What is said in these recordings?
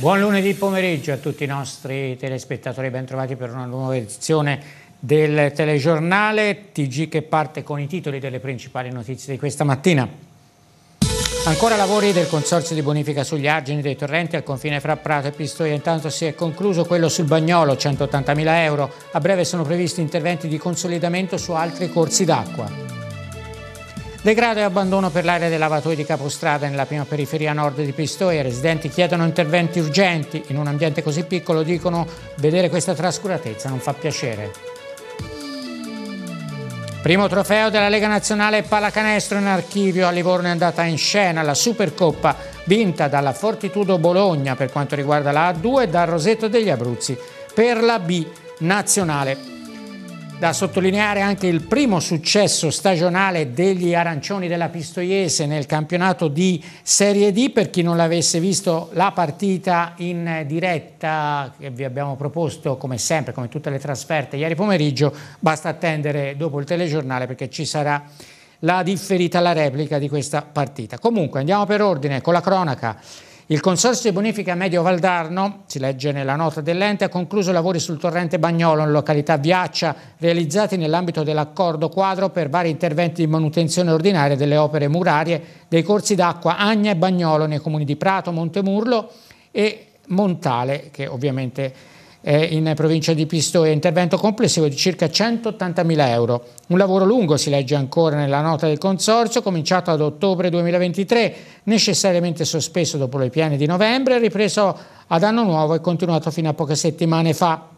Buon lunedì pomeriggio a tutti i nostri telespettatori, ben trovati per una nuova edizione del telegiornale TG che parte con i titoli delle principali notizie di questa mattina. Ancora lavori del Consorzio di bonifica sugli argini dei torrenti al confine fra Prato e Pistoia. Intanto si è concluso quello sul Bagnolo, 180.000 euro. A breve sono previsti interventi di consolidamento su altri corsi d'acqua. Degrado e abbandono per l'area dei lavatoi di Capostrada nella prima periferia nord di Pistoia. I residenti chiedono interventi urgenti. In un ambiente così piccolo dicono vedere questa trascuratezza non fa piacere. Primo trofeo della Lega Nazionale Pallacanestro in archivio. A Livorno è andata in scena la Supercoppa vinta dalla Fortitudo Bologna per quanto riguarda la A2 e dal Rosetto degli Abruzzi per la B nazionale. Da sottolineare anche il primo successo stagionale degli arancioni della Pistoiese nel campionato di Serie D. Per chi non l'avesse visto la partita in diretta che vi abbiamo proposto come sempre, come tutte le trasferte ieri pomeriggio, basta attendere dopo il telegiornale perché ci sarà la differita, la replica di questa partita. Comunque andiamo per ordine con la cronaca. Il Consorzio di bonifica Medio Valdarno, si legge nella nota dell'ente, ha concluso lavori sul torrente Bagnolo in località Viaccia, realizzati nell'ambito dell'accordo quadro per vari interventi di manutenzione ordinaria delle opere murarie dei corsi d'acqua Agna e Bagnolo nei comuni di Prato, Montemurlo e Montale, che ovviamente in provincia di Pistoia, intervento complessivo di circa 180.000 euro. Un lavoro lungo, si legge ancora nella nota del consorzio, cominciato ad ottobre 2023, necessariamente sospeso dopo le piene di novembre, ripreso ad anno nuovo e continuato fino a poche settimane fa.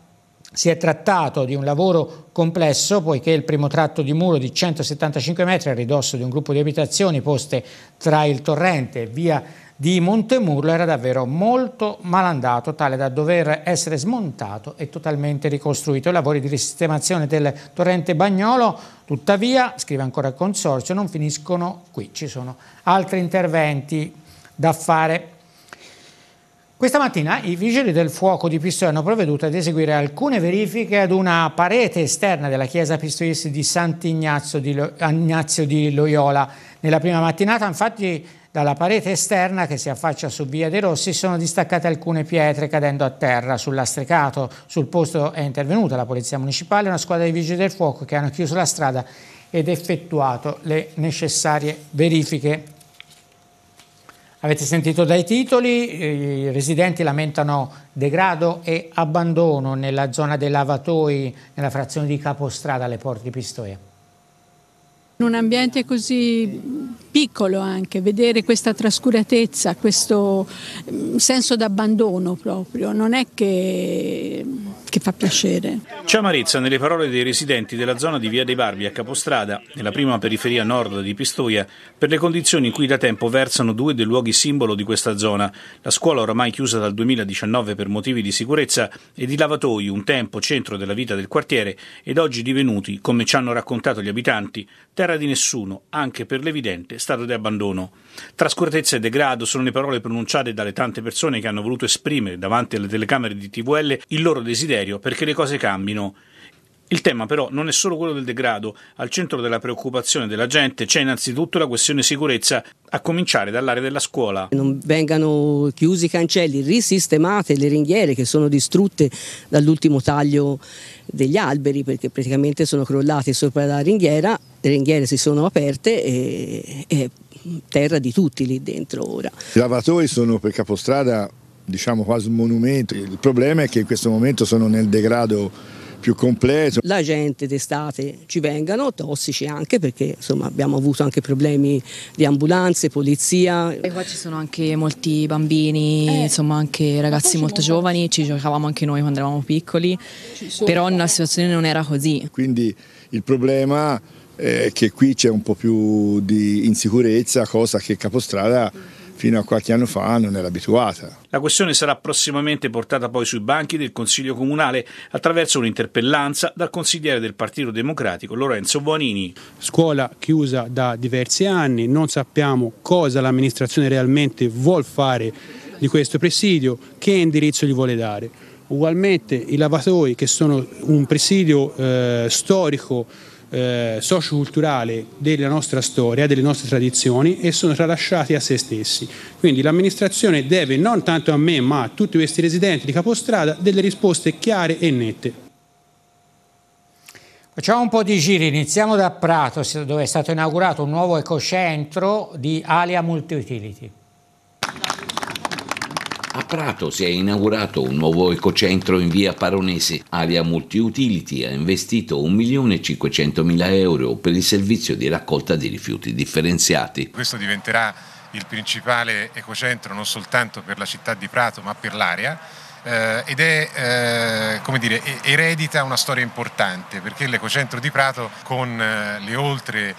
Si è trattato di un lavoro complesso poiché il primo tratto di muro di 175 metri a ridosso di un gruppo di abitazioni poste tra il torrente e via di Montemurlo era davvero molto malandato, tale da dover essere smontato e totalmente ricostruito. I lavori di risistemazione del torrente Bagnolo, tuttavia, scrive ancora il Consorzio, non finiscono qui, ci sono altri interventi da fare. Questa mattina i vigili del fuoco di Pistoia hanno provveduto ad eseguire alcune verifiche ad una parete esterna della chiesa pistoiese di Sant'Ignazio di, di Loyola. Nella prima mattinata, infatti, dalla parete esterna che si affaccia su Via dei Rossi sono distaccate alcune pietre cadendo a terra sul lastricato. Sul posto è intervenuta la Polizia Municipale e una squadra di vigili del fuoco che hanno chiuso la strada ed effettuato le necessarie verifiche. Avete sentito dai titoli, i residenti lamentano degrado e abbandono nella zona dei lavatoi nella frazione di Capostrada alle porte di Pistoia. In un ambiente così piccolo anche, vedere questa trascuratezza, questo mm, senso d'abbandono proprio, non è che, che fa piacere. C'è amarezza nelle parole dei residenti della zona di Via dei Barbi a Capostrada, nella prima periferia nord di Pistoia, per le condizioni in cui da tempo versano due dei luoghi simbolo di questa zona, la scuola oramai chiusa dal 2019 per motivi di sicurezza ed i lavatoi, un tempo centro della vita del quartiere ed oggi divenuti, come ci hanno raccontato gli abitanti, terra di nessuno, anche per l'evidente stato di abbandono. Trascuratezza e degrado sono le parole pronunciate dalle tante persone che hanno voluto esprimere davanti alle telecamere di TVL il loro desiderio perché le cose cambino. Il tema però non è solo quello del degrado, al centro della preoccupazione della gente c'è innanzitutto la questione sicurezza, a cominciare dall'area della scuola. Non vengano chiusi i cancelli, risistemate le ringhiere che sono distrutte dall'ultimo taglio degli alberi perché praticamente sono crollati sopra la ringhiera, le ringhiere si sono aperte e è terra di tutti lì dentro ora. I lavatori sono per capostrada diciamo quasi un monumento, il problema è che in questo momento sono nel degrado più completo. La gente d'estate ci vengano, tossici anche perché insomma, abbiamo avuto anche problemi di ambulanze, polizia. E qua ci sono anche molti bambini, eh, insomma anche ragazzi molto giovani, ci giocavamo anche noi quando eravamo piccoli, però la situazione non era così. Quindi il problema è che qui c'è un po' più di insicurezza, cosa che Capostrada fino a qualche anno fa non era abituata. La questione sarà prossimamente portata poi sui banchi del Consiglio Comunale attraverso un'interpellanza dal consigliere del Partito Democratico Lorenzo Buonini. Scuola chiusa da diversi anni, non sappiamo cosa l'amministrazione realmente vuol fare di questo presidio, che indirizzo gli vuole dare. Ugualmente i lavatoi che sono un presidio eh, storico eh, socioculturale della nostra storia, delle nostre tradizioni e sono tralasciati a se stessi. Quindi l'amministrazione deve non tanto a me ma a tutti questi residenti di Capostrada delle risposte chiare e nette. Facciamo un po' di giri, iniziamo da Prato dove è stato inaugurato un nuovo ecocentro di Alia Multiutility. A Prato si è inaugurato un nuovo ecocentro in via Paronese. Aria Multiutility ha investito 1.500.000 euro per il servizio di raccolta di rifiuti differenziati. Questo diventerà il principale ecocentro non soltanto per la città di Prato ma per l'area eh, ed è, eh, come dire, eredita una storia importante perché l'ecocentro di Prato con eh, le oltre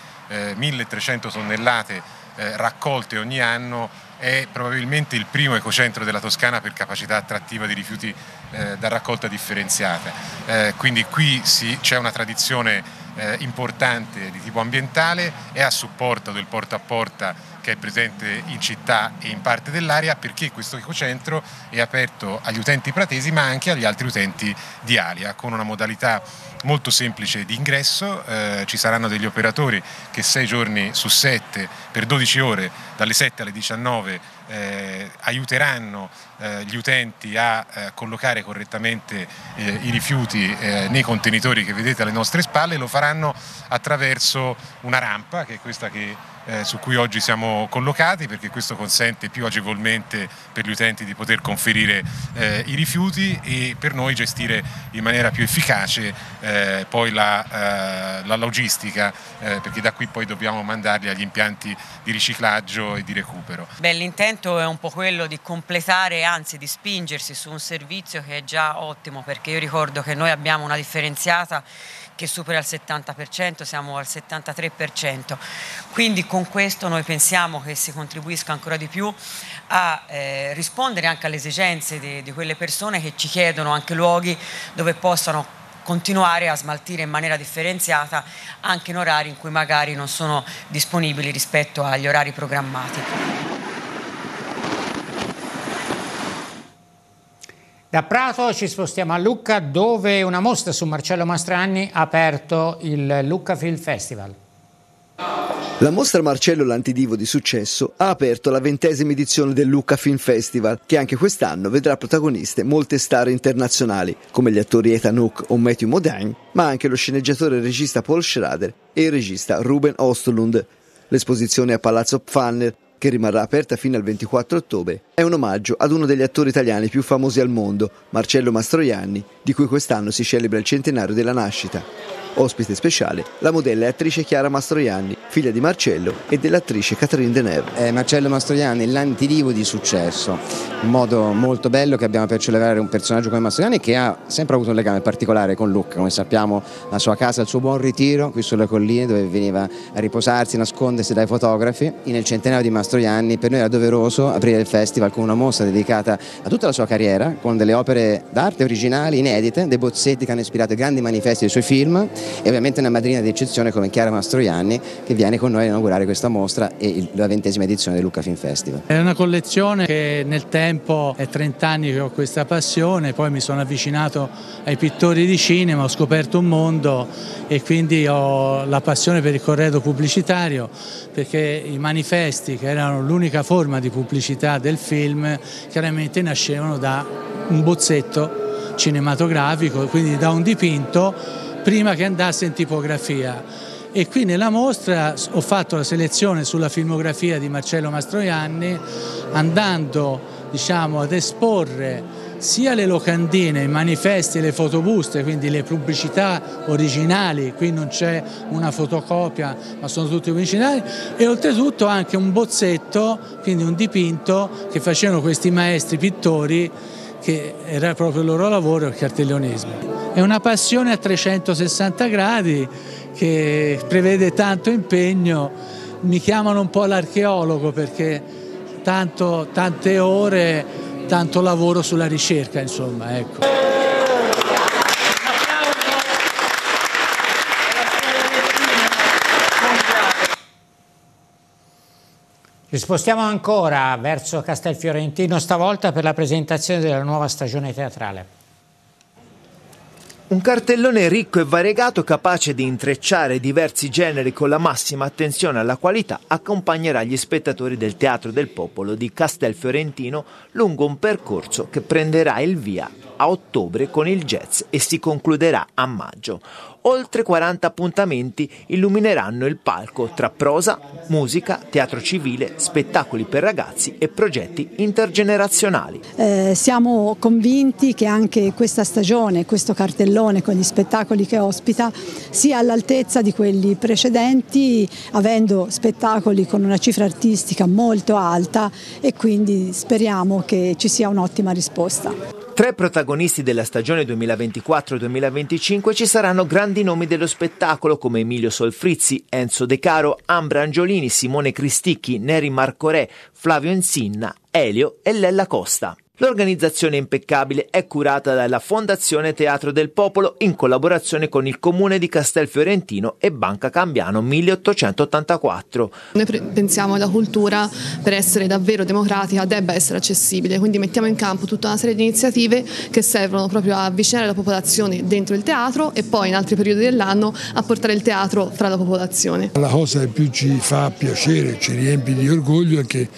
1300 eh, tonnellate eh, raccolte ogni anno è probabilmente il primo ecocentro della Toscana per capacità attrattiva di rifiuti eh, da raccolta differenziata. Eh, quindi qui sì, c'è una tradizione eh, importante di tipo ambientale, è a supporto del porta a porta che è presente in città e in parte dell'area perché questo ecocentro è aperto agli utenti pratesi ma anche agli altri utenti di Alia con una modalità molto semplice di ingresso, eh, ci saranno degli operatori che sei giorni su sette per 12 ore dalle 7 alle 19 eh, aiuteranno eh, gli utenti a eh, collocare correttamente eh, i rifiuti eh, nei contenitori che vedete alle nostre spalle, lo faranno attraverso una rampa che è questa che eh, su cui oggi siamo collocati perché questo consente più agevolmente per gli utenti di poter conferire eh, i rifiuti e per noi gestire in maniera più efficace eh, poi la, eh, la logistica perché da qui poi dobbiamo mandarli agli impianti di riciclaggio e di recupero. Beh, l'intento è un po' quello di completare, anzi di spingersi su un servizio che è già ottimo perché io ricordo che noi abbiamo una differenziata che supera il 70%, siamo al 73%. Quindi con questo noi pensiamo che si contribuisca ancora di più a eh, rispondere anche alle esigenze di, di quelle persone che ci chiedono anche luoghi dove possano continuare a smaltire in maniera differenziata anche in orari in cui magari non sono disponibili rispetto agli orari programmati. Da Prato ci spostiamo a Lucca dove una mostra su Marcello Mastranni ha aperto il Lucca Film Festival. La mostra Marcello l'Antidivo di successo ha aperto la ventesima edizione del Lucca Film Festival, che anche quest'anno vedrà protagoniste molte star internazionali, come gli attori Ethan Hook o Matthew Modine, ma anche lo sceneggiatore e regista Paul Schrader e il regista Ruben Ostlund. L'esposizione a Palazzo Pfanner che rimarrà aperta fino al 24 ottobre, è un omaggio ad uno degli attori italiani più famosi al mondo, Marcello Mastroianni, di cui quest'anno si celebra il centenario della nascita. Ospite speciale, la modella e attrice Chiara Mastroianni, figlia di Marcello e dell'attrice Catherine Deneuve. Eh, Marcello Mastroianni, l'antidivo di successo, un modo molto bello che abbiamo per celebrare un personaggio come Mastroianni che ha sempre avuto un legame particolare con Lucca, come sappiamo la sua casa, il suo buon ritiro qui sulle colline dove veniva a riposarsi, nascondersi dai fotografi. Nel centenario di Mastroianni per noi era doveroso aprire il festival con una mostra dedicata a tutta la sua carriera, con delle opere d'arte originali, inedite, dei bozzetti che hanno ispirato i grandi manifesti dei suoi film e ovviamente una madrina d'eccezione come Chiara Mastroianni che viene con noi a inaugurare questa mostra e la ventesima edizione del Luca Film Festival. È una collezione che nel tempo è 30 anni che ho questa passione, poi mi sono avvicinato ai pittori di cinema, ho scoperto un mondo e quindi ho la passione per il corredo pubblicitario perché i manifesti che erano l'unica forma di pubblicità del film chiaramente nascevano da un bozzetto cinematografico, quindi da un dipinto prima che andasse in tipografia. E qui nella mostra ho fatto la selezione sulla filmografia di Marcello Mastroianni andando diciamo, ad esporre sia le locandine, i manifesti e le fotobuste, quindi le pubblicità originali, qui non c'è una fotocopia ma sono tutti originali, e oltretutto anche un bozzetto, quindi un dipinto che facevano questi maestri pittori che era proprio il loro lavoro, il cartellionismo. È una passione a 360 gradi che prevede tanto impegno, mi chiamano un po' l'archeologo perché tanto, tante ore, tanto lavoro sulla ricerca, insomma. Ecco. Ci spostiamo ancora verso Castelfiorentino, stavolta per la presentazione della nuova stagione teatrale. Un cartellone ricco e variegato capace di intrecciare diversi generi con la massima attenzione alla qualità accompagnerà gli spettatori del Teatro del Popolo di Castelfiorentino lungo un percorso che prenderà il via a ottobre con il jazz e si concluderà a maggio. Oltre 40 appuntamenti illumineranno il palco tra prosa, musica, teatro civile, spettacoli per ragazzi e progetti intergenerazionali. Eh, siamo convinti che anche questa stagione, questo cartellone con gli spettacoli che ospita sia all'altezza di quelli precedenti, avendo spettacoli con una cifra artistica molto alta e quindi speriamo che ci sia un'ottima risposta. Tre protagonisti della stagione 2024-2025 ci saranno grandi nomi dello spettacolo come Emilio Solfrizzi, Enzo De Caro, Ambra Angiolini, Simone Cristicchi, Neri Marcorè, Flavio Insinna, Elio e Lella Costa. L'organizzazione impeccabile è curata dalla Fondazione Teatro del Popolo in collaborazione con il Comune di Castelfiorentino e Banca Cambiano 1884. Noi pensiamo che la cultura per essere davvero democratica debba essere accessibile, quindi mettiamo in campo tutta una serie di iniziative che servono proprio a avvicinare la popolazione dentro il teatro e poi in altri periodi dell'anno a portare il teatro fra la popolazione. La cosa che più ci fa piacere, ci riempie di orgoglio è che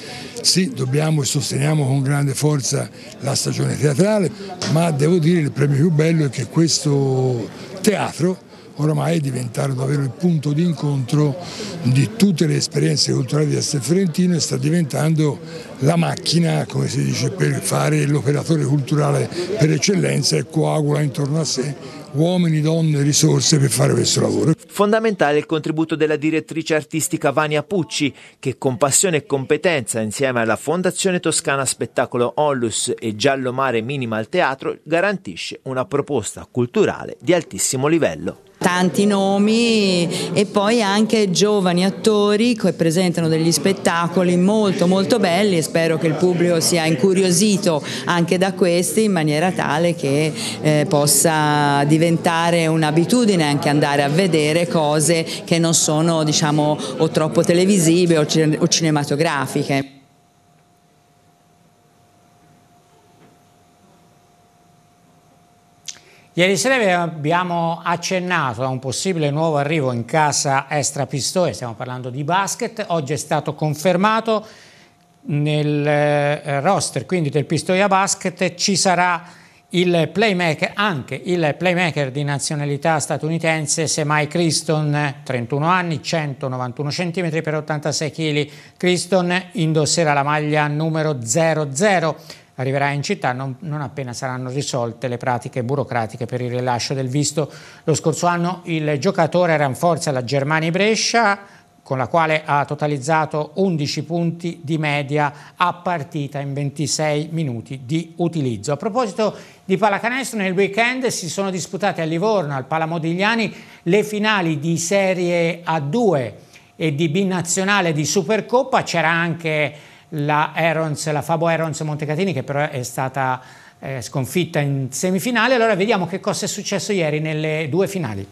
sì, dobbiamo e sosteniamo con grande forza la stagione teatrale, ma devo dire il premio più bello è che questo teatro oramai è diventato davvero il punto di incontro di tutte le esperienze culturali di Castelfiorentino e sta diventando la macchina, come si dice, per fare l'operatore culturale per eccellenza e coagula intorno a sé uomini, donne, risorse per fare questo lavoro. Fondamentale il contributo della direttrice artistica Vania Pucci, che con passione e competenza, insieme alla Fondazione Toscana Spettacolo Onlus e Giallo Mare Minimal Teatro, garantisce una proposta culturale di altissimo livello tanti nomi e poi anche giovani attori che presentano degli spettacoli molto molto belli e spero che il pubblico sia incuriosito anche da questi in maniera tale che eh, possa diventare un'abitudine anche andare a vedere cose che non sono diciamo o troppo televisive o cinematografiche. Ieri sera abbiamo accennato a un possibile nuovo arrivo in casa Estra Pistoia, stiamo parlando di basket, oggi è stato confermato nel eh, roster quindi del Pistoia Basket ci sarà il playmaker, anche il playmaker di nazionalità statunitense Semai Criston, 31 anni, 191 cm per 86 kg. Criston indosserà la maglia numero 00 arriverà in città non, non, appena saranno risolte le pratiche burocratiche per il rilascio del visto. Lo scorso anno il giocatore era in forza alla Germania Brescia con la quale ha totalizzato 11 punti di media a partita in 26 minuti di utilizzo. A proposito di pallacanestro, nel weekend si sono disputate a Livorno, al Palamodigliani, le finali di Serie A2 e di Binazionale di Supercoppa. C'era anche la, Aarons, la Fabo Aarons Montecatini che però è stata eh, sconfitta in semifinale. Allora vediamo che cosa è successo ieri nelle due finali.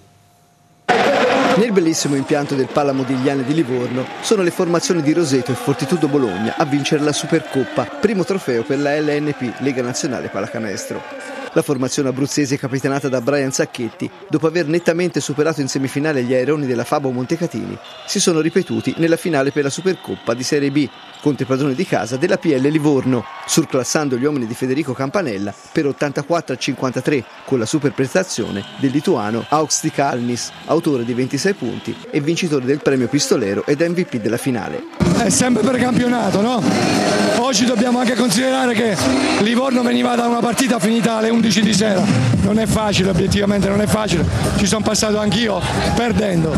Nel bellissimo impianto del Pala Modigliane di Livorno sono le formazioni di Roseto e Fortitudo Bologna a vincere la Supercoppa, primo trofeo per la LNP, Lega Nazionale Pallacanestro. La formazione abruzzese capitanata da Brian Zacchetti, dopo aver nettamente superato in semifinale gli aeroni della Fabo Montecatini, si sono ripetuti nella finale per la Supercoppa di Serie B contro i padroni di casa della PL Livorno, surclassando gli uomini di Federico Campanella per 84 a 53 con la superprestazione del lituano Aux di Calnis, autore di 26 punti e vincitore del premio pistolero ed MVP della finale. È sempre per campionato, no? Oggi dobbiamo anche considerare che Livorno veniva da una partita finita alle 11 11 di sera, non è facile, obiettivamente non è facile, ci sono passato anch'io perdendo,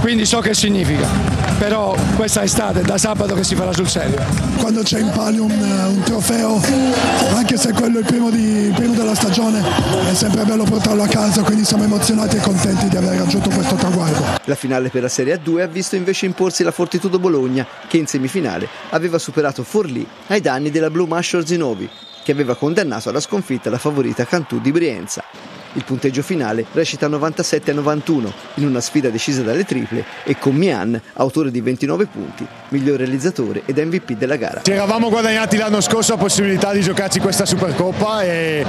quindi so che significa, però questa estate da sabato che si farà sul serio. Quando c'è in palio un, un trofeo, anche se quello è il primo, di, primo della stagione, è sempre bello portarlo a casa, quindi siamo emozionati e contenti di aver raggiunto questo traguardo. La finale per la Serie A2 ha visto invece imporsi la Fortitudo Bologna, che in semifinale aveva superato Forlì ai danni della Blue Mash Orzinovi, che aveva condannato alla sconfitta la favorita Cantù di Brienza. Il punteggio finale recita 97 a 91 in una sfida decisa dalle triple e con Mian, autore di 29 punti, miglior realizzatore ed MVP della gara. Ci eravamo guadagnati l'anno scorso la possibilità di giocarci questa Supercoppa e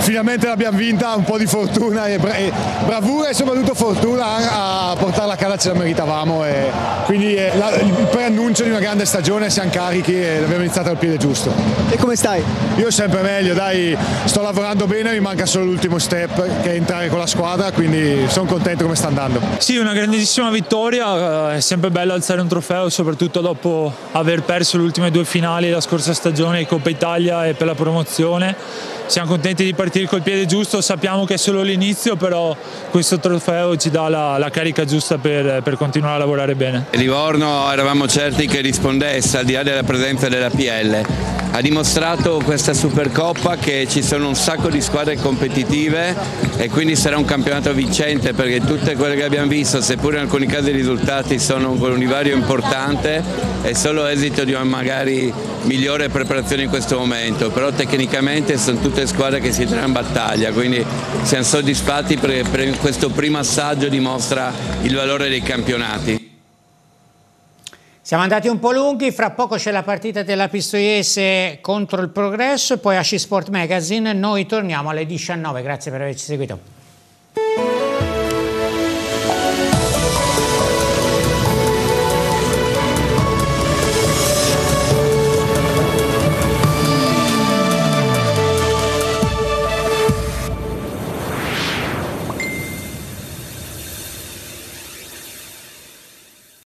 finalmente l'abbiamo vinta, un po' di fortuna e, bra- e bravura e soprattutto fortuna a portarla a casa ce la meritavamo e quindi eh, la, il preannuncio di una grande stagione, siamo carichi e l'abbiamo iniziata al piede giusto. E come stai? Io sempre meglio, dai, sto lavorando bene, mi manca solo l'ultimo step che è entrare con la squadra, quindi sono contento come sta andando. Sì, una grandissima vittoria, è sempre bello alzare un trofeo, soprattutto dopo aver perso le ultime due finali la scorsa stagione, Coppa Italia e per la promozione siamo contenti di partire col piede giusto, sappiamo che è solo l'inizio, però questo trofeo ci dà la, la carica giusta per, per, continuare a lavorare bene. Livorno eravamo certi che rispondesse al di là della presenza della PL. Ha dimostrato questa Supercoppa che ci sono un sacco di squadre competitive e quindi sarà un campionato vincente perché tutte quelle che abbiamo visto, seppur in alcuni casi i risultati sono con un livario importante, è solo esito di una magari migliore preparazione in questo momento, però tecnicamente sono tutte squadre che si trovano in battaglia, quindi siamo soddisfatti perché questo primo assaggio dimostra il valore dei campionati. Siamo andati un po' lunghi, fra poco c'è la partita della Pistoiese contro il Progresso e poi a Sport Magazine. Noi torniamo alle 19, grazie per averci seguito.